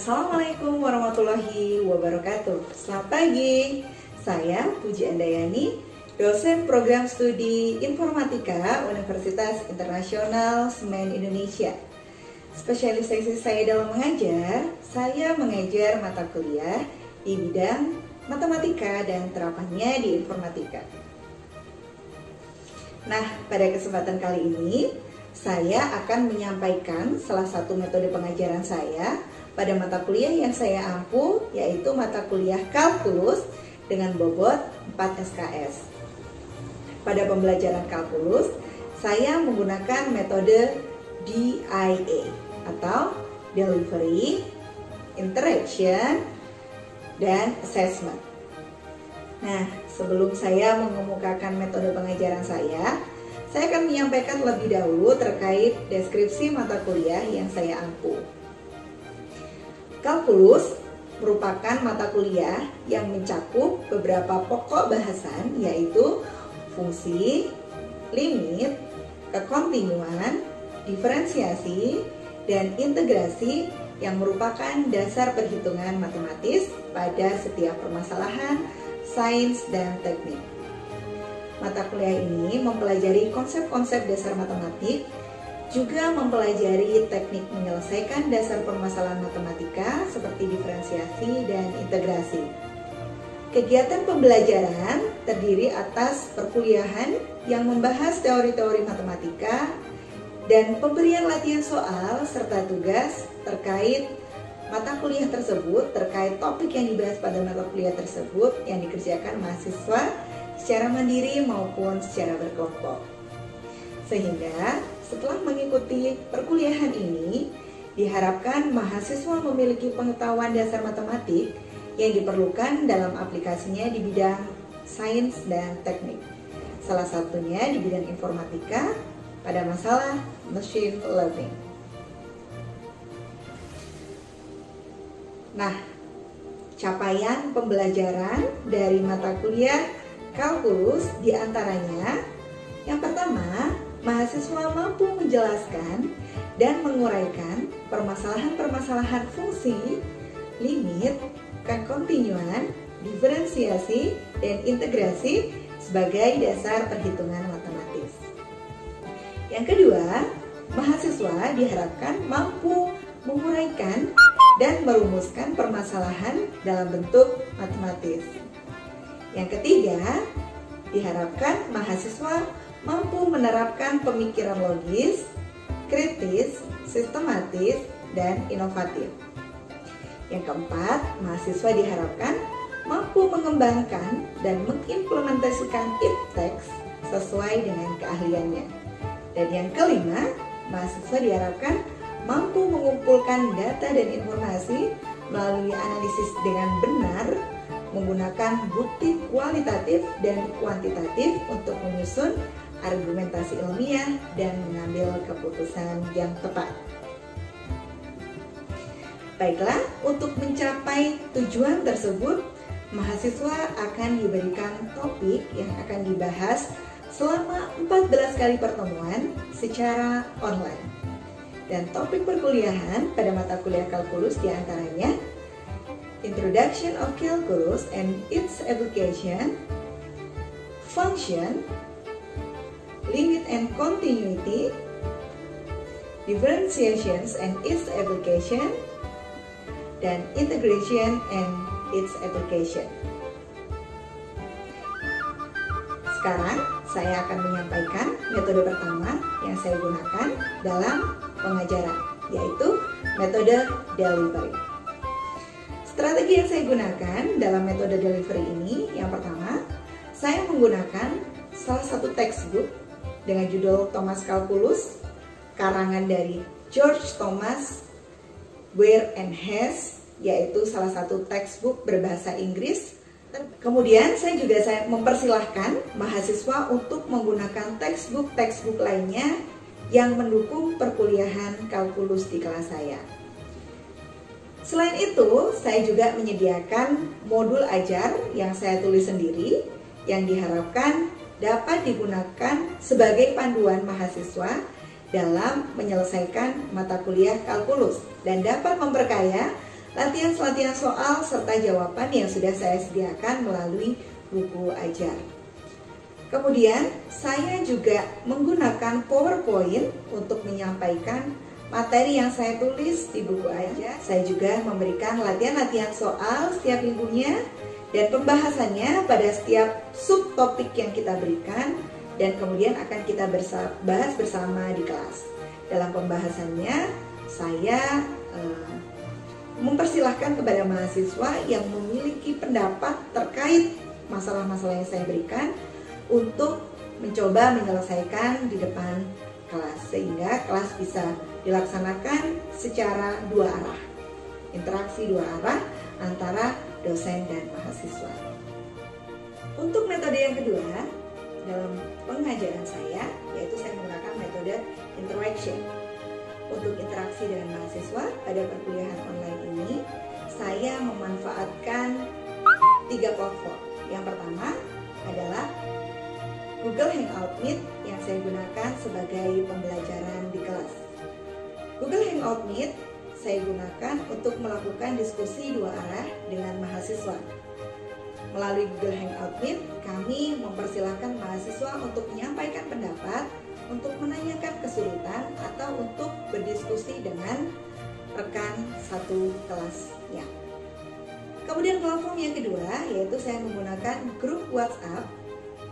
Assalamualaikum warahmatullahi wabarakatuh. Selamat pagi, saya Puji Andayani Dosen Program Studi Informatika Universitas Internasional Semen Indonesia. Spesialisasi saya dalam mengajar, saya mengajar mata kuliah di bidang matematika dan terapannya di informatika. Nah, pada kesempatan kali ini saya akan menyampaikan salah satu metode pengajaran saya pada mata kuliah yang saya ampu yaitu mata kuliah kalkulus dengan bobot 4 SKS. Pada pembelajaran kalkulus, saya menggunakan metode DIA atau Delivery, Interaction, dan Assessment. Nah, sebelum saya mengemukakan metode pengajaran saya, saya akan menyampaikan lebih dahulu terkait deskripsi mata kuliah yang saya ampu. Kalkulus merupakan mata kuliah yang mencakup beberapa pokok bahasan yaitu fungsi, limit, kekontinuan, diferensiasi, dan integrasi yang merupakan dasar perhitungan matematis pada setiap permasalahan, sains, dan teknik. Mata kuliah ini mempelajari konsep-konsep dasar matematik, juga mempelajari teknik menyelesaikan dasar permasalahan matematika seperti diferensiasi dan integrasi. Kegiatan pembelajaran terdiri atas perkuliahan yang membahas teori-teori matematika dan pemberian latihan soal serta tugas terkait mata kuliah tersebut terkait topik yang dibahas pada mata kuliah tersebut yang dikerjakan mahasiswa secara mandiri maupun secara berkelompok. Sehingga setelah mengikuti perkuliahan ini, diharapkan mahasiswa memiliki pengetahuan dasar matematik yang diperlukan dalam aplikasinya di bidang sains dan teknik. Salah satunya di bidang informatika pada masalah machine learning. Nah, capaian pembelajaran dari mata kuliah kalkulus di antaranya yang pertama, mahasiswa mampu menjelaskan dan menguraikan permasalahan-permasalahan fungsi, limit, kekontinuan, diferensiasi, dan integrasi sebagai dasar perhitungan matematis. Yang kedua, mahasiswa diharapkan mampu menguraikan dan merumuskan permasalahan dalam bentuk matematis. Yang ketiga, diharapkan mahasiswa mampu menerapkan pemikiran logis, kritis, sistematis, dan inovatif. Yang keempat, mahasiswa diharapkan mampu mengembangkan dan mengimplementasikan iptex sesuai dengan keahliannya. Dan yang kelima, mahasiswa diharapkan mampu mengumpulkan data dan informasi melalui analisis dengan benar menggunakan bukti kualitatif dan kuantitatif untuk menyusun argumentasi ilmiah dan mengambil keputusan yang tepat. Baiklah, untuk mencapai tujuan tersebut, mahasiswa akan diberikan topik yang akan dibahas selama 14 kali pertemuan secara online. Dan topik perkuliahan pada mata kuliah kalkulus di antaranya Introduction of Calculus and its Application, Function, Limit and Continuity, Differentiations and its Application, dan Integration and its Application. Sekarang saya akan menyampaikan metode pertama yang saya gunakan dalam pengajaran, yaitu metode delivery. Strategi yang saya gunakan dalam metode delivery ini, yang pertama, saya menggunakan salah satu textbook dengan judul Thomas Calculus, karangan dari George Thomas Ware and Hess, yaitu salah satu textbook berbahasa Inggris Kemudian saya juga saya mempersilahkan mahasiswa untuk menggunakan textbook-textbook lainnya yang mendukung perkuliahan kalkulus di kelas saya. Selain itu, saya juga menyediakan modul ajar yang saya tulis sendiri yang diharapkan dapat digunakan sebagai panduan mahasiswa dalam menyelesaikan mata kuliah kalkulus dan dapat memperkaya latihan-latihan soal serta jawaban yang sudah saya sediakan melalui buku ajar. Kemudian, saya juga menggunakan PowerPoint untuk menyampaikan materi yang saya tulis di buku aja. Saya juga memberikan latihan-latihan soal setiap minggunya dan pembahasannya pada setiap subtopik yang kita berikan dan kemudian akan kita bahas bersama di kelas. Dalam pembahasannya, saya uh, mempersilahkan kepada mahasiswa yang memiliki pendapat terkait masalah-masalah yang saya berikan untuk mencoba menyelesaikan di depan kelas sehingga kelas bisa dilaksanakan secara dua arah interaksi dua arah antara dosen dan mahasiswa. Untuk metode yang kedua dalam pengajaran saya yaitu saya menggunakan metode interaction. Untuk interaksi dengan mahasiswa pada perkuliahan online ini saya memanfaatkan tiga platform. Yang pertama adalah Google Hangout Meet yang saya gunakan sebagai pembelajaran di kelas. Google Hangout Meet saya gunakan untuk melakukan diskusi dua arah dengan mahasiswa. Melalui Google Hangout Meet, kami mempersilahkan mahasiswa untuk menyampaikan pendapat, untuk menanyakan kesulitan, atau untuk berdiskusi dengan rekan satu kelasnya. Kemudian platform yang kedua yaitu saya menggunakan grup WhatsApp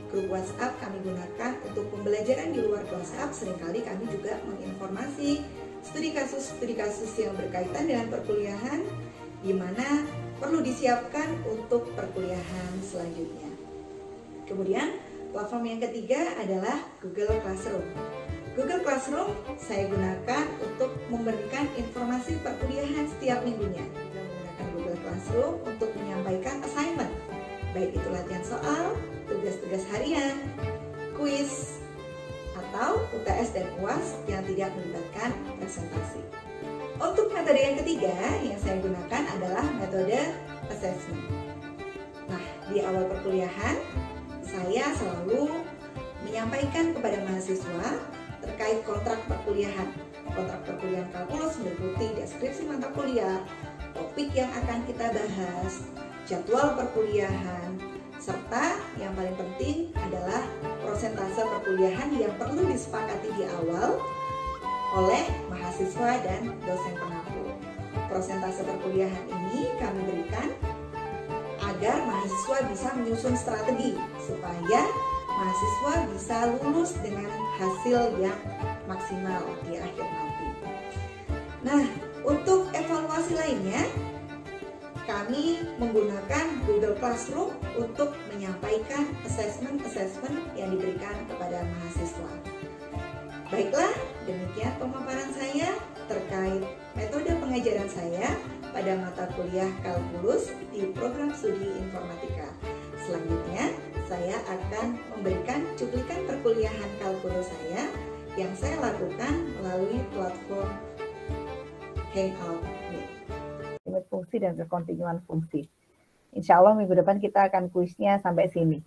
grup WhatsApp kami gunakan untuk pembelajaran di luar WhatsApp. Seringkali kami juga menginformasi studi kasus-studi kasus yang berkaitan dengan perkuliahan di mana perlu disiapkan untuk perkuliahan selanjutnya. Kemudian, platform yang ketiga adalah Google Classroom. Google Classroom saya gunakan untuk memberikan informasi perkuliahan setiap minggunya. Kita menggunakan Google Classroom untuk menyampaikan assignment, baik itu latihan soal, tugas-tugas harian, kuis, atau UTS dan UAS yang tidak melibatkan presentasi. Untuk metode yang ketiga yang saya gunakan adalah metode assessment. Nah, di awal perkuliahan, saya selalu menyampaikan kepada mahasiswa terkait kontrak perkuliahan. Kontrak perkuliahan kalkulus meliputi deskripsi mata kuliah, topik yang akan kita bahas, jadwal perkuliahan, serta yang paling penting adalah prosentase perkuliahan yang perlu disepakati di awal oleh mahasiswa dan dosen pengampu. Prosentase perkuliahan ini kami berikan agar mahasiswa bisa menyusun strategi supaya mahasiswa bisa lulus dengan hasil yang maksimal di akhir nanti. Nah, untuk evaluasi lainnya, kami menggunakan Google Classroom untuk menyampaikan assessment-assessment yang diberikan kepada mahasiswa. Baiklah, demikian pemaparan saya terkait metode pengajaran saya pada mata kuliah kalkulus di program studi informatika. Selanjutnya, saya akan memberikan cuplikan perkuliahan kalkulus saya yang saya lakukan melalui platform Hangout Fungsi dan kekontinuan fungsi. Insya Allah minggu depan kita akan kuisnya sampai sini.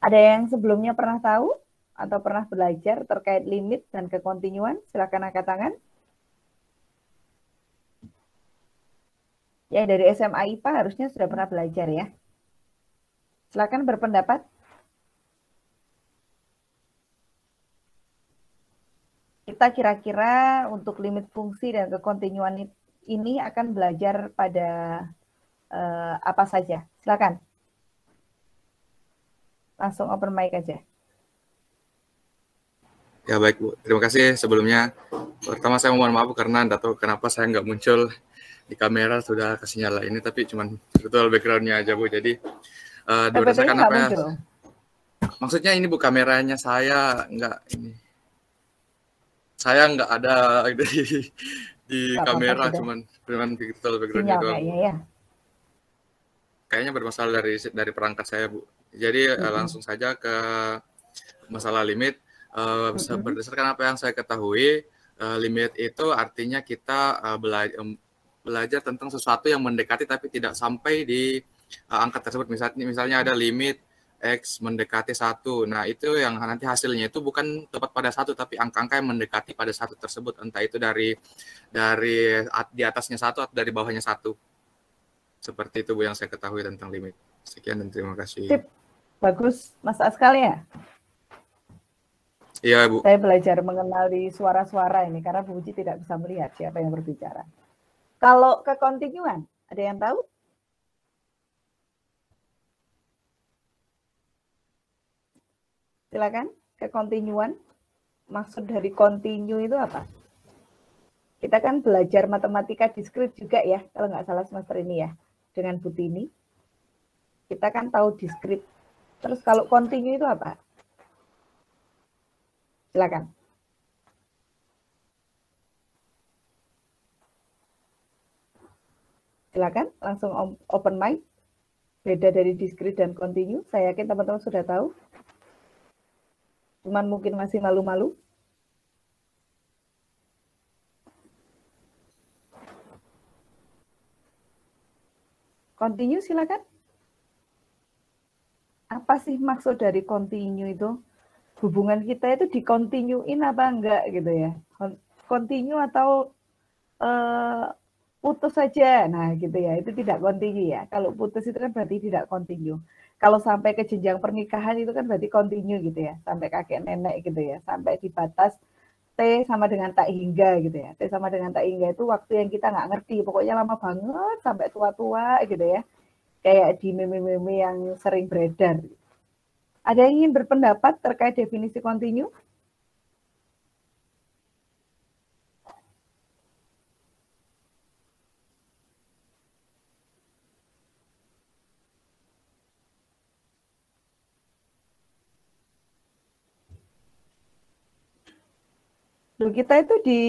Ada yang sebelumnya pernah tahu atau pernah belajar terkait limit dan kekontinuan? Silakan angkat tangan. Ya, dari SMA IPA harusnya sudah pernah belajar ya. Silakan berpendapat. Kita kira-kira untuk limit fungsi dan kekontinuan ini akan belajar pada uh, apa saja. Silakan. Langsung open mic aja. Ya baik Bu, terima kasih sebelumnya. Pertama saya mohon maaf karena Anda tahu kenapa saya nggak muncul di kamera sudah kasih nyala ini, tapi cuman betul backgroundnya aja Bu. Jadi uh, berdasarkan apa ya? Maksudnya ini Bu kameranya saya nggak ini. Saya nggak ada di di Gak kamera cuman dengan digital background itu kayaknya ya. Kayaknya bermasalah dari dari perangkat saya bu. Jadi mm -hmm. langsung saja ke masalah limit. Uh, mm -hmm. Berdasarkan apa yang saya ketahui, uh, limit itu artinya kita uh, belajar belajar tentang sesuatu yang mendekati tapi tidak sampai di uh, angka tersebut. Misalnya, misalnya ada limit X mendekati satu. Nah, itu yang nanti hasilnya itu bukan tepat pada satu, tapi angka-angka yang mendekati pada satu tersebut. Entah itu dari dari di atasnya satu atau dari bawahnya satu. Seperti itu Bu yang saya ketahui tentang limit. Sekian dan terima kasih. Sip. Bagus, Mas Askal ya? Iya, Bu. Saya belajar mengenali suara-suara ini karena Bu Uji tidak bisa melihat siapa yang berbicara. Kalau kekontinuan, ada yang tahu? Silakan, kekontinuan. Maksud dari continue itu apa? Kita kan belajar matematika diskrit juga ya, kalau nggak salah semester ini ya, dengan Butini. Kita kan tahu diskrit. Terus kalau continue itu apa? Silakan. Silakan, langsung open mic. Beda dari diskrit dan continue, saya yakin teman-teman sudah tahu cuman mungkin masih malu-malu. Continue silakan. Apa sih maksud dari continue itu? Hubungan kita itu dikontinuin apa enggak gitu ya? Continue atau uh, putus saja. Nah, gitu ya. Itu tidak continue ya. Kalau putus itu kan berarti tidak continue kalau sampai ke jenjang pernikahan itu kan berarti continue gitu ya, sampai kakek nenek gitu ya, sampai di batas T sama dengan tak hingga gitu ya. T sama dengan tak hingga itu waktu yang kita nggak ngerti, pokoknya lama banget sampai tua-tua gitu ya. Kayak di meme-meme yang sering beredar. Ada yang ingin berpendapat terkait definisi continue? Loh, kita itu di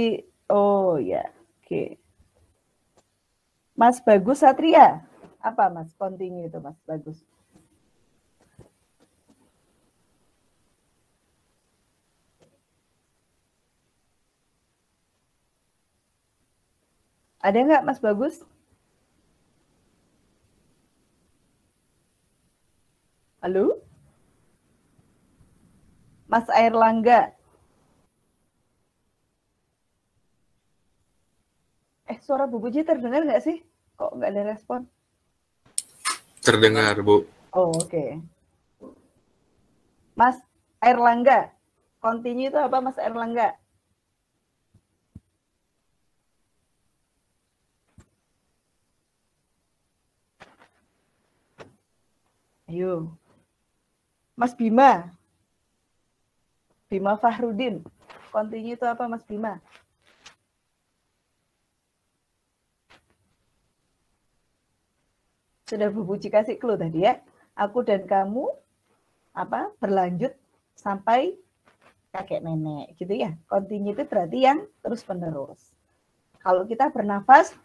oh ya, oke. Okay. Mas Bagus Satria. Apa Mas? Continue itu Mas Bagus. Ada nggak Mas Bagus? Halo? Mas Air Eh, suara Bu Puji terdengar nggak sih? Kok nggak ada respon? Terdengar, Bu. Oh, oke. Okay. Mas Erlangga, continue itu apa Mas Erlangga? Ayo. Mas Bima. Bima Fahrudin. Continue itu apa Mas Bima? Sudah Bu Puji kasih clue tadi ya. Aku dan kamu apa berlanjut sampai kakek nenek gitu ya. Continue itu berarti yang terus menerus. Kalau kita bernafas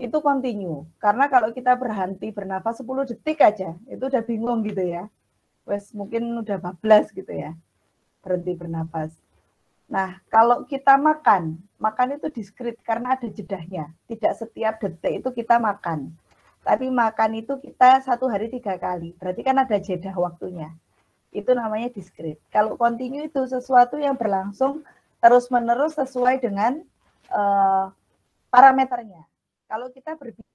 itu continue. Karena kalau kita berhenti bernafas 10 detik aja, itu udah bingung gitu ya. Wes mungkin udah bablas gitu ya. Berhenti bernafas. Nah, kalau kita makan, makan itu diskrit karena ada jedahnya. Tidak setiap detik itu kita makan. Tapi makan itu kita satu hari tiga kali. Berarti kan ada jeda waktunya. Itu namanya diskrit. Kalau continue itu sesuatu yang berlangsung terus-menerus sesuai dengan uh, parameternya. Kalau kita berbicara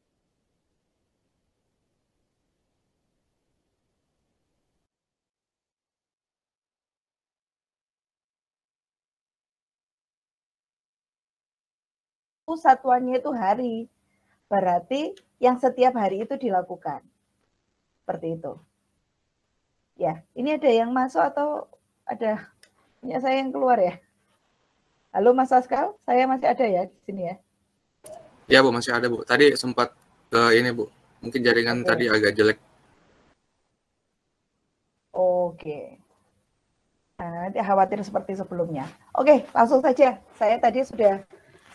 satuannya itu hari. Berarti yang setiap hari itu dilakukan. Seperti itu. Ya, ini ada yang masuk atau ada punya saya yang keluar ya? Halo Mas Askal, saya masih ada ya di sini ya? Ya Bu, masih ada Bu. Tadi sempat ke uh, ini Bu, mungkin jaringan Oke. tadi agak jelek. Oke. Nah, nanti khawatir seperti sebelumnya. Oke, langsung saja. Saya tadi sudah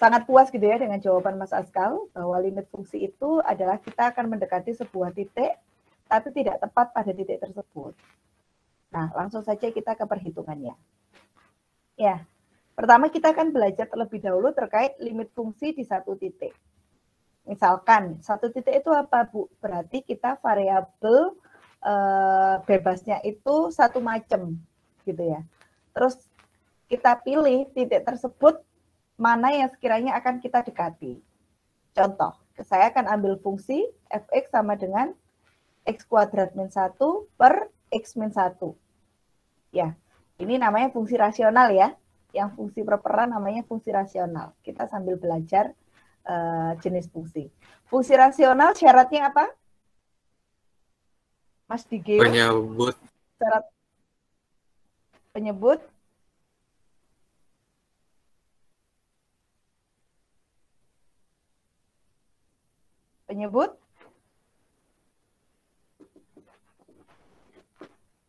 sangat puas gitu ya dengan jawaban Mas Askal bahwa limit fungsi itu adalah kita akan mendekati sebuah titik tapi tidak tepat pada titik tersebut. Nah, langsung saja kita ke perhitungannya. Ya, pertama kita akan belajar terlebih dahulu terkait limit fungsi di satu titik. Misalkan satu titik itu apa Bu? Berarti kita variabel eh, bebasnya itu satu macam gitu ya. Terus kita pilih titik tersebut mana yang sekiranya akan kita dekati. Contoh, saya akan ambil fungsi fx sama dengan x kuadrat min 1 per x min 1. Ya, ini namanya fungsi rasional ya. Yang fungsi perperan namanya fungsi rasional. Kita sambil belajar uh, jenis fungsi. Fungsi rasional syaratnya apa? Mas Digeo? Penyebut. Syarat penyebut penyebut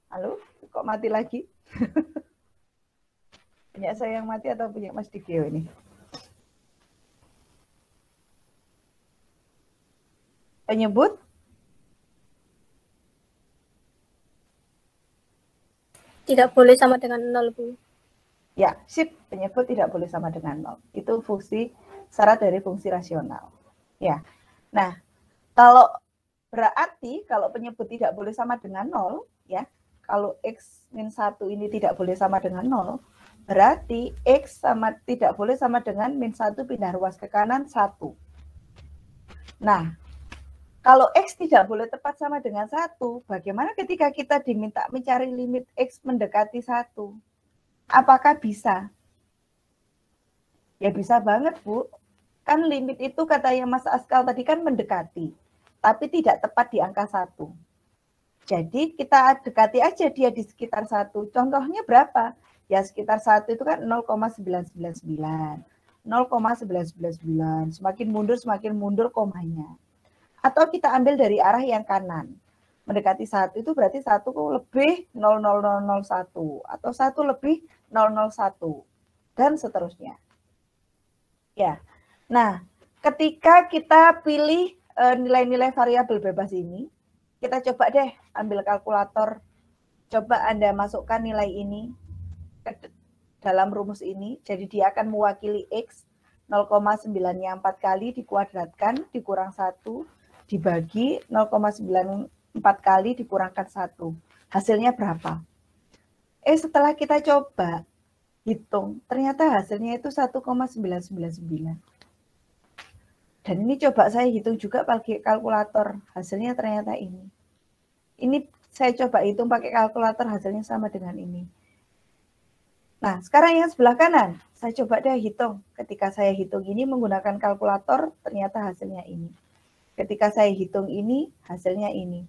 Halo, kok mati lagi? punya saya yang mati atau punya Mas Dikio ini? Penyebut? Tidak boleh sama dengan nol, Bu. Ya, sip. Penyebut tidak boleh sama dengan nol. Itu fungsi syarat dari fungsi rasional. Ya. Nah, kalau berarti kalau penyebut tidak boleh sama dengan nol, ya, kalau X min 1 ini tidak boleh sama dengan 0, berarti X sama tidak boleh sama dengan min 1 pindah ruas ke kanan 1. Nah, kalau X tidak boleh tepat sama dengan 1, bagaimana ketika kita diminta mencari limit X mendekati 1? Apakah bisa? Ya bisa banget, Bu. Kan limit itu katanya Mas Askal tadi kan mendekati, tapi tidak tepat di angka 1. Jadi kita dekati aja dia di sekitar satu. Contohnya berapa? Ya sekitar satu itu kan 0,999. 0,999. Semakin mundur, semakin mundur komanya. Atau kita ambil dari arah yang kanan. Mendekati satu itu berarti satu lebih 00001 atau satu lebih 001 dan seterusnya. Ya. Nah, ketika kita pilih eh, nilai-nilai variabel bebas ini, kita coba deh ambil kalkulator. Coba Anda masukkan nilai ini ke dalam rumus ini. Jadi dia akan mewakili X 0,9-nya 4 kali dikuadratkan dikurang 1 dibagi 0,94 kali dikurangkan 1. Hasilnya berapa? Eh setelah kita coba hitung, ternyata hasilnya itu 1,999. Dan ini coba saya hitung juga pakai kalkulator. Hasilnya ternyata ini. Ini saya coba hitung pakai kalkulator hasilnya sama dengan ini. Nah, sekarang yang sebelah kanan, saya coba deh hitung. Ketika saya hitung ini menggunakan kalkulator, ternyata hasilnya ini. Ketika saya hitung ini, hasilnya ini.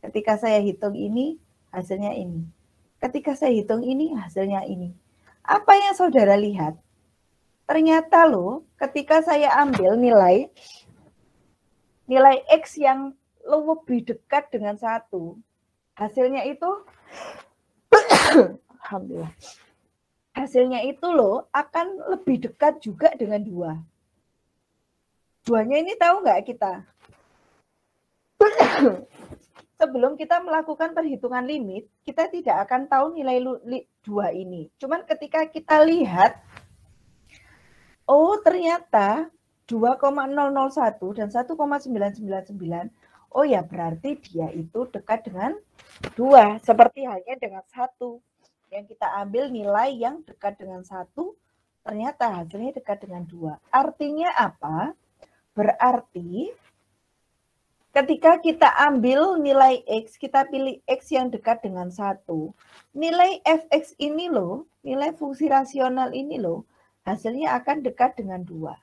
Ketika saya hitung ini, hasilnya ini. Ketika saya hitung ini, hasilnya ini. Apa yang saudara lihat? Ternyata loh, ketika saya ambil nilai nilai X yang lebih dekat dengan satu, hasilnya itu Alhamdulillah. Hasilnya itu loh akan lebih dekat juga dengan dua. Duanya ini tahu nggak kita? Sebelum kita melakukan perhitungan limit, kita tidak akan tahu nilai dua ini. Cuman ketika kita lihat oh ternyata 2,001 dan 1,999 oh ya berarti dia itu dekat dengan dua seperti halnya dengan satu. Yang kita ambil nilai yang dekat dengan satu ternyata hasilnya dekat dengan dua. Artinya apa? Berarti ketika kita ambil nilai X, kita pilih X yang dekat dengan satu, nilai Fx ini loh, nilai fungsi rasional ini loh, hasilnya akan dekat dengan dua.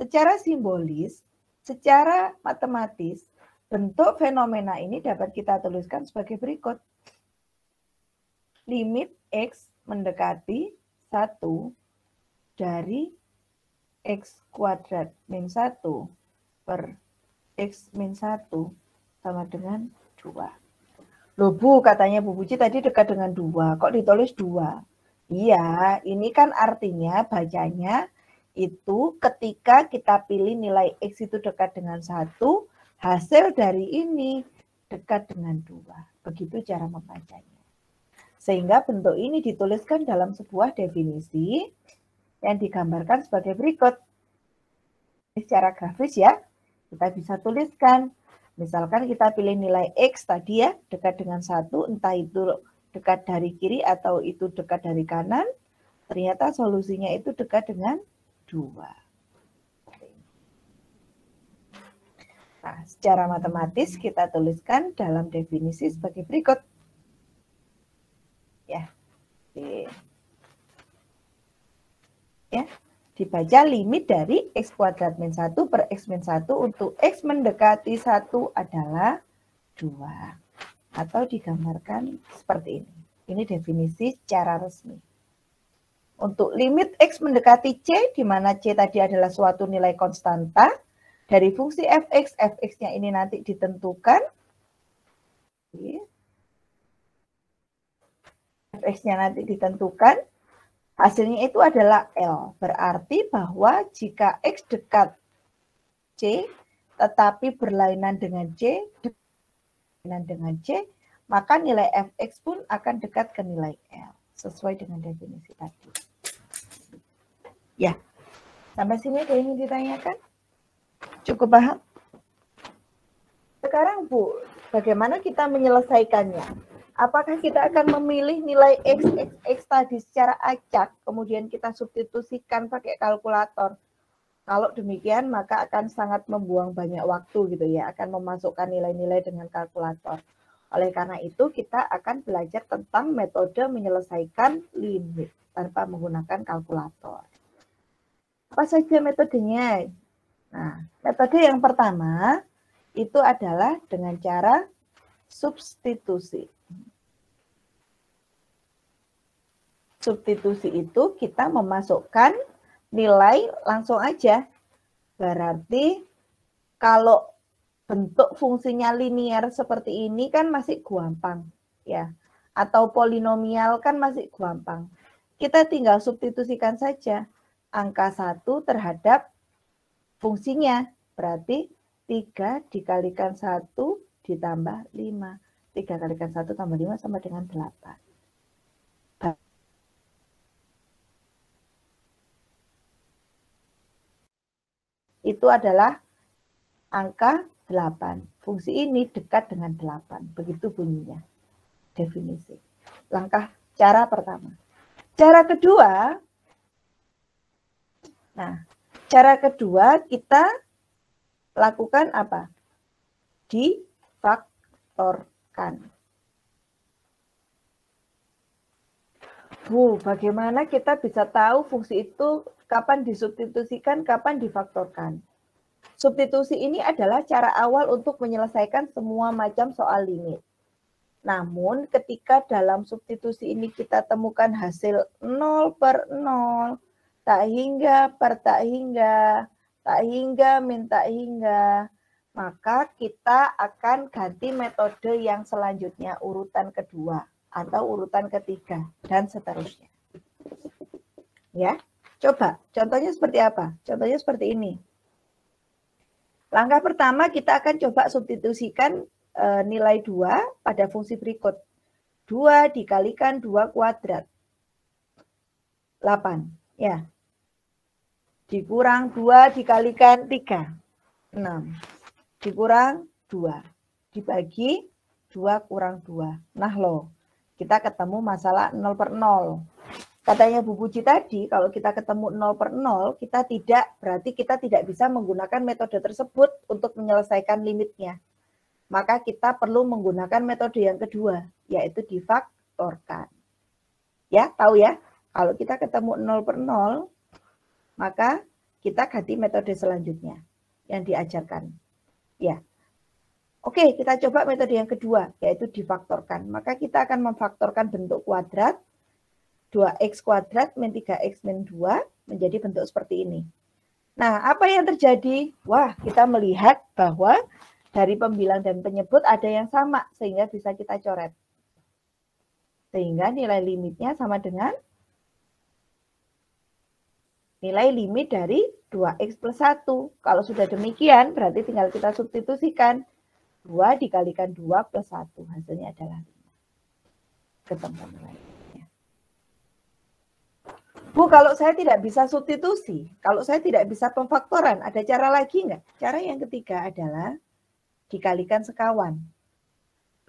Secara simbolis, secara matematis, bentuk fenomena ini dapat kita tuliskan sebagai berikut. Limit X mendekati 1 dari X kuadrat min 1 per X min 1 sama dengan 2. Loh Bu, katanya Bu Puji tadi dekat dengan 2. Kok ditulis 2? Iya, ini kan artinya bacanya itu ketika kita pilih nilai X itu dekat dengan satu, hasil dari ini dekat dengan dua. Begitu cara membacanya. Sehingga bentuk ini dituliskan dalam sebuah definisi yang digambarkan sebagai berikut. Secara grafis ya, kita bisa tuliskan Misalkan kita pilih nilai X tadi ya, dekat dengan satu, entah itu dekat dari kiri atau itu dekat dari kanan, ternyata solusinya itu dekat dengan dua. Nah, secara matematis kita tuliskan dalam definisi sebagai berikut. Ya. Ya, dibaca limit dari x kuadrat min 1 per x min 1 untuk x mendekati 1 adalah 2. Atau digambarkan seperti ini. Ini definisi secara resmi. Untuk limit x mendekati c, di mana c tadi adalah suatu nilai konstanta, dari fungsi fx, fx-nya ini nanti ditentukan. fx-nya nanti ditentukan Hasilnya itu adalah L. Berarti bahwa jika X dekat C, tetapi berlainan dengan C, dengan C, maka nilai Fx pun akan dekat ke nilai L. Sesuai dengan definisi tadi. Ya, sampai sini ada yang ditanyakan? Cukup paham? Sekarang Bu, bagaimana kita menyelesaikannya? apakah kita akan memilih nilai X, X, X tadi secara acak, kemudian kita substitusikan pakai kalkulator. Kalau demikian, maka akan sangat membuang banyak waktu gitu ya, akan memasukkan nilai-nilai dengan kalkulator. Oleh karena itu, kita akan belajar tentang metode menyelesaikan limit tanpa menggunakan kalkulator. Apa saja metodenya? Nah, metode yang pertama itu adalah dengan cara substitusi. substitusi itu kita memasukkan nilai langsung aja. Berarti kalau bentuk fungsinya linier seperti ini kan masih gampang ya. Atau polinomial kan masih gampang. Kita tinggal substitusikan saja angka 1 terhadap fungsinya. Berarti 3 dikalikan 1 ditambah 5. 3 kalikan 1 tambah 5 sama dengan 8. Itu adalah angka 8. Fungsi ini dekat dengan 8. Begitu bunyinya. Definisi. Langkah cara pertama. Cara kedua, nah, cara kedua kita lakukan apa? Difaktorkan. Bu, bagaimana kita bisa tahu fungsi itu kapan disubstitusikan, kapan difaktorkan. Substitusi ini adalah cara awal untuk menyelesaikan semua macam soal limit. Namun ketika dalam substitusi ini kita temukan hasil 0 per 0, tak hingga per tak hingga, tak hingga min tak hingga, maka kita akan ganti metode yang selanjutnya urutan kedua atau urutan ketiga dan seterusnya. Ya. Coba, contohnya seperti apa? Contohnya seperti ini. Langkah pertama kita akan coba substitusikan e, nilai 2 pada fungsi berikut. 2 dikalikan 2 kuadrat. 8. Ya. Dikurang 2 dikalikan 3. 6. Dikurang 2. Dibagi 2 kurang 2. Nah loh, kita ketemu masalah 0 per 0 katanya Bu Puji tadi, kalau kita ketemu 0 per 0, kita tidak, berarti kita tidak bisa menggunakan metode tersebut untuk menyelesaikan limitnya. Maka kita perlu menggunakan metode yang kedua, yaitu difaktorkan. Ya, tahu ya, kalau kita ketemu 0 per 0, maka kita ganti metode selanjutnya yang diajarkan. Ya, Oke, kita coba metode yang kedua, yaitu difaktorkan. Maka kita akan memfaktorkan bentuk kuadrat 2x kuadrat min 3x min 2 menjadi bentuk seperti ini. Nah, apa yang terjadi? Wah, kita melihat bahwa dari pembilang dan penyebut ada yang sama, sehingga bisa kita coret. Sehingga nilai limitnya sama dengan nilai limit dari 2x plus 1. Kalau sudah demikian, berarti tinggal kita substitusikan. 2 dikalikan 2 plus 1. Hasilnya adalah 5. Ketemu nilai. Bu, kalau saya tidak bisa substitusi, kalau saya tidak bisa pemfaktoran, ada cara lagi nggak? Cara yang ketiga adalah dikalikan sekawan.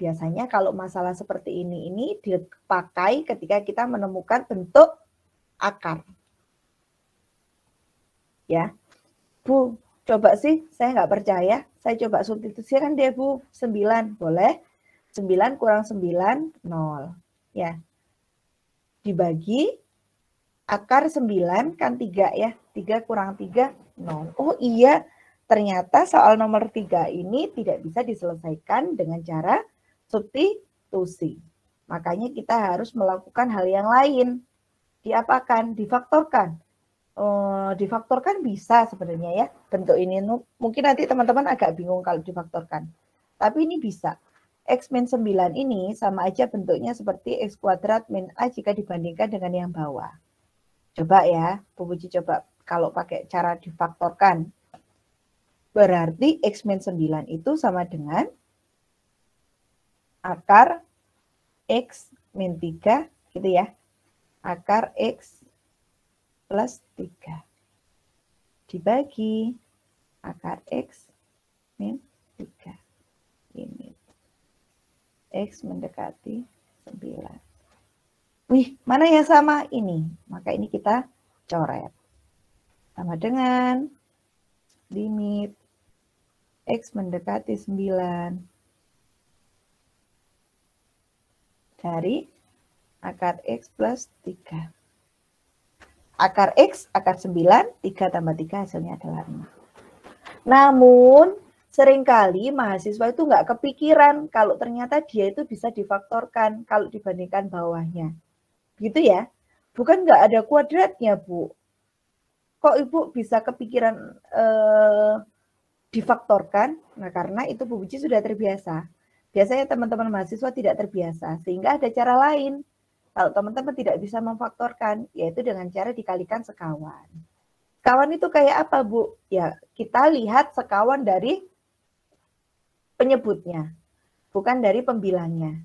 Biasanya kalau masalah seperti ini ini dipakai ketika kita menemukan bentuk akar. Ya. Bu, coba sih saya nggak percaya. Saya coba substitusikan deh Bu, 9 boleh. 9 kurang 9, 0. Ya. Dibagi akar 9 kan 3 ya. 3 kurang 3, 0. Oh iya, ternyata soal nomor 3 ini tidak bisa diselesaikan dengan cara substitusi. Makanya kita harus melakukan hal yang lain. Diapakan? Difaktorkan. Uh, difaktorkan bisa sebenarnya ya bentuk ini. Mungkin nanti teman-teman agak bingung kalau difaktorkan. Tapi ini bisa. X min 9 ini sama aja bentuknya seperti X kuadrat min A jika dibandingkan dengan yang bawah. Coba ya, Bu Puji coba kalau pakai cara difaktorkan. Berarti X min 9 itu sama dengan akar X min 3 gitu ya. Akar X plus 3. Dibagi akar X min 3. Ini. X mendekati 9. Wih, mana yang sama? Ini. Maka ini kita coret. Sama dengan limit X mendekati 9 dari akar X plus 3. Akar X, akar 9, 3 tambah 3 hasilnya adalah 5. Namun, sering kali mahasiswa itu nggak kepikiran kalau ternyata dia itu bisa difaktorkan kalau dibandingkan bawahnya. Gitu ya. Bukan nggak ada kuadratnya, Bu. Kok Ibu bisa kepikiran eh, difaktorkan? Nah, karena itu Bu Buci sudah terbiasa. Biasanya teman-teman mahasiswa tidak terbiasa, sehingga ada cara lain. Kalau teman-teman tidak bisa memfaktorkan, yaitu dengan cara dikalikan sekawan. Sekawan itu kayak apa, Bu? Ya, kita lihat sekawan dari penyebutnya, bukan dari pembilangnya.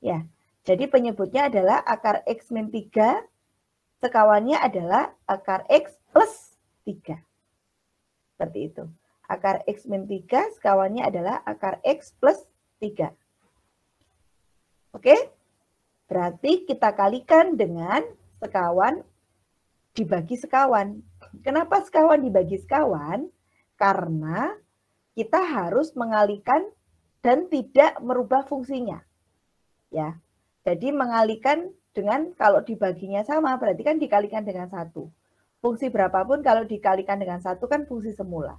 Ya, jadi penyebutnya adalah akar X min 3, sekawannya adalah akar X plus 3. Seperti itu. Akar X min 3, sekawannya adalah akar X plus 3. Oke? Berarti kita kalikan dengan sekawan dibagi sekawan. Kenapa sekawan dibagi sekawan? Karena kita harus mengalihkan dan tidak merubah fungsinya. Ya. Jadi mengalihkan dengan kalau dibaginya sama berarti kan dikalikan dengan satu. Fungsi berapapun kalau dikalikan dengan satu kan fungsi semula.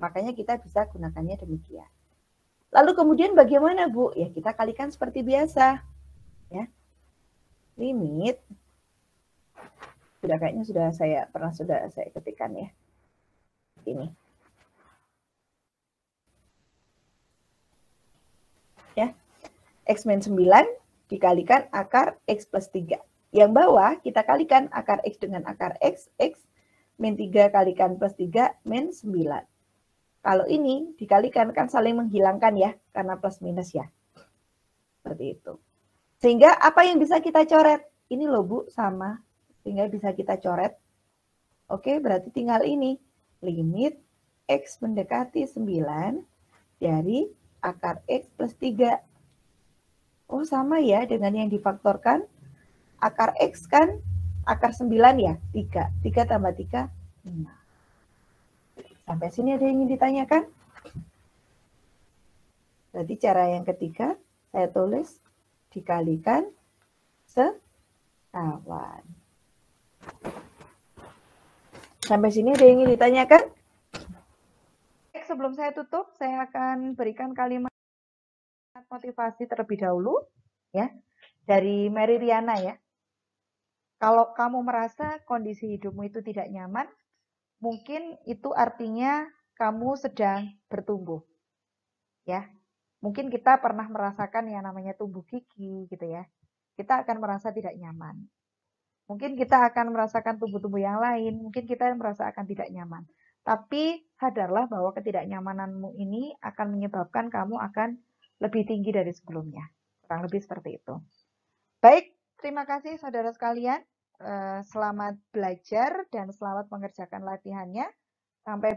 Makanya kita bisa gunakannya demikian. Lalu kemudian bagaimana Bu? Ya kita kalikan seperti biasa. Ya. Limit. Sudah kayaknya sudah saya pernah sudah saya ketikkan ya. Ini. ya. X min 9 dikalikan akar X plus 3. Yang bawah kita kalikan akar X dengan akar X, X min 3 kalikan plus 3 min 9. Kalau ini dikalikan kan saling menghilangkan ya, karena plus minus ya. Seperti itu. Sehingga apa yang bisa kita coret? Ini loh Bu, sama. Sehingga bisa kita coret. Oke, berarti tinggal ini. Limit X mendekati 9 dari akar X plus 3. Oh sama ya dengan yang difaktorkan. Akar X kan akar 9 ya, 3. 3 tambah 3, 5. Sampai sini ada yang ingin ditanyakan? Berarti cara yang ketiga, saya tulis dikalikan sekawan. Sampai sini ada yang ingin ditanyakan? sebelum saya tutup, saya akan berikan kalimat motivasi terlebih dahulu ya dari Mary Riana ya. Kalau kamu merasa kondisi hidupmu itu tidak nyaman, mungkin itu artinya kamu sedang bertumbuh. Ya. Mungkin kita pernah merasakan yang namanya tumbuh gigi gitu ya. Kita akan merasa tidak nyaman. Mungkin kita akan merasakan tumbuh-tumbuh yang lain, mungkin kita merasa akan tidak nyaman. Tapi sadarlah bahwa ketidaknyamananmu ini akan menyebabkan kamu akan lebih tinggi dari sebelumnya. Kurang lebih seperti itu. Baik, terima kasih saudara sekalian. Eh, selamat belajar dan selamat mengerjakan latihannya. Sampai